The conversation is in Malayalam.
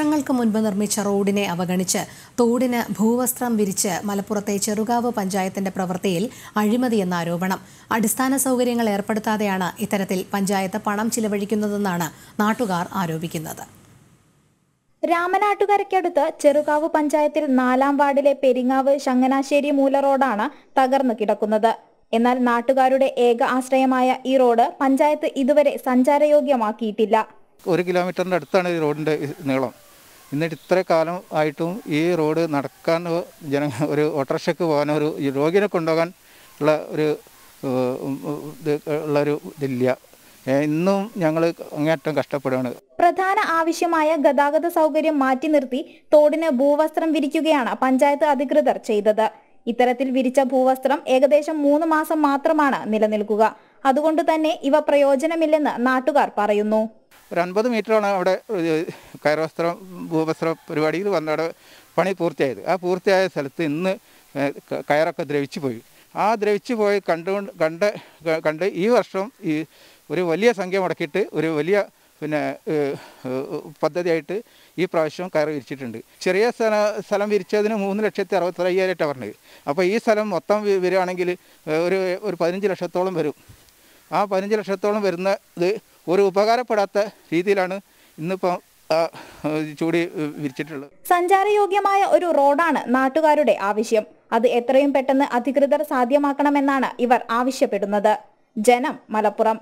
വർഷങ്ങൾക്ക് മുൻപ് നിർമ്മിച്ച റോഡിനെ അവഗണിച്ച് തോടിന് ഭൂവസ്ത്രം വിരിച്ച് മലപ്പുറത്തെ ചെറുകാവ് പഞ്ചായത്തിന്റെ പ്രവൃത്തിയിൽ അഴിമതിയെന്ന ആരോപണം. അടിസ്ഥാന സൗകര്യങ്ങൾ ഏർപ്പെടുത്താതെയാണ് ഇത്തരത്തിൽ പഞ്ചായത്ത് പണം ചിലവഴിക്കുന്നതെന്നാണ് നാട്ടുകാർ ആരോപിക്കുന്നത്. രാമനാട്ടുകരയ്ക്കടുത്ത് ചെറുകാവ് പഞ്ചായത്തിൽ നാലാം വാർഡിലെ പെരിങ്ങാവ് ചങ്ങനാശ്ശേരി മൂല റോഡാണ് തകർന്നു കിടക്കുന്നത്. എന്നാൽ നാട്ടുകാരുടെ ഏക ആശ്രയമായ ഈ റോഡ് പഞ്ചായത്ത് ഇതുവരെ സഞ്ചാരയോഗ്യമാക്കിയിട്ടില്ല. ഒരു കിലോമീറ്ററിന്റെ അടുത്താണ് ഈ റോഡിന്റെ നീളം. എന്നിട്ട് ഇത്ര കാലം ആയിട്ടും ഈ റോഡ് നടക്കാൻ ജന ഒരു ഓട്ടോറിക്ഷയ്ക്ക് പോകാൻ ഒരു രോഗിനെ കൊണ്ടുപോകാൻ ഉള്ള ഒരു ഉള്ളൊരു ഇതില്ല. ഇന്നും ഞങ്ങൾ അങ്ങേറ്റം കഷ്ടപ്പെടുകയാണ് പ്രധാന ആവശ്യമായ ഗതാഗത സൗകര്യം മാറ്റി നിർത്തി തോടിന് ഭൂവസ്ത്രം വിരിക്കുകയാണ് പഞ്ചായത്ത് അധികൃതർ ചെയ്തത്. ഇത്തരത്തിൽ വിരിച്ച ഭൂവസ്ത്രം ഏകദേശം മൂന്ന് മാസം മാത്രമാണ് നിലനിൽക്കുക. അതുകൊണ്ട് തന്നെ ഇവ പ്രയോജനമില്ലെന്ന് നാട്ടുകാർ പറയുന്നു. ഒരു അൻപത് മീറ്ററാണ് അവിടെ കയറവസ്ത്ര ഭൂവസ്ത്ര പരിപാടിയിൽ വന്നവിടെ പണി പൂർത്തിയായത്. ആ പൂർത്തിയായ സ്ഥലത്ത് ഇന്ന് കയറൊക്കെ ദ്രവിച്ചു പോയി. ആ ദ്രവിച്ചു പോയി കണ്ടുകൊണ്ട് കണ്ട് കണ്ട് ഈ വർഷം ഈ ഒരു വലിയ സംഖ്യ മുടക്കിയിട്ട് ഒരു വലിയ പിന്നെ പദ്ധതിയായിട്ട് ഈ പ്രാവശ്യം കയർ വിരിച്ചിട്ടുണ്ട്. ചെറിയ സ്ഥല സ്ഥലം വിരിച്ചതിന് മൂന്ന് ലക്ഷത്തി അറുപത്തി അയ്യായിരമായിട്ടാണ് പറഞ്ഞത്. അപ്പോൾ ഈ സ്ഥലം മൊത്തം വരികയാണെങ്കിൽ ഒരു ഒരു പതിനഞ്ച് ലക്ഷത്തോളം വരും. ആ പതിനഞ്ച് ലക്ഷത്തോളം വരുന്ന ഇത് ഒരു ഉപകാരപ്പെടാത്ത രീതിയിലാണ് ഇന്നിപ്പോൾ ചൂടി വിരിച്ചിട്ടുള്ളത്. സഞ്ചാരയോഗ്യമായ ഒരു റോഡാണ് നാട്ടുകാരുടെ ആവശ്യം. അത് എത്രയും പെട്ടെന്ന് അധികൃതർ സാധ്യമാക്കണമെന്നാണ് ഇവർ ആവശ്യപ്പെടുന്നത്. ജനം മലപ്പുറം.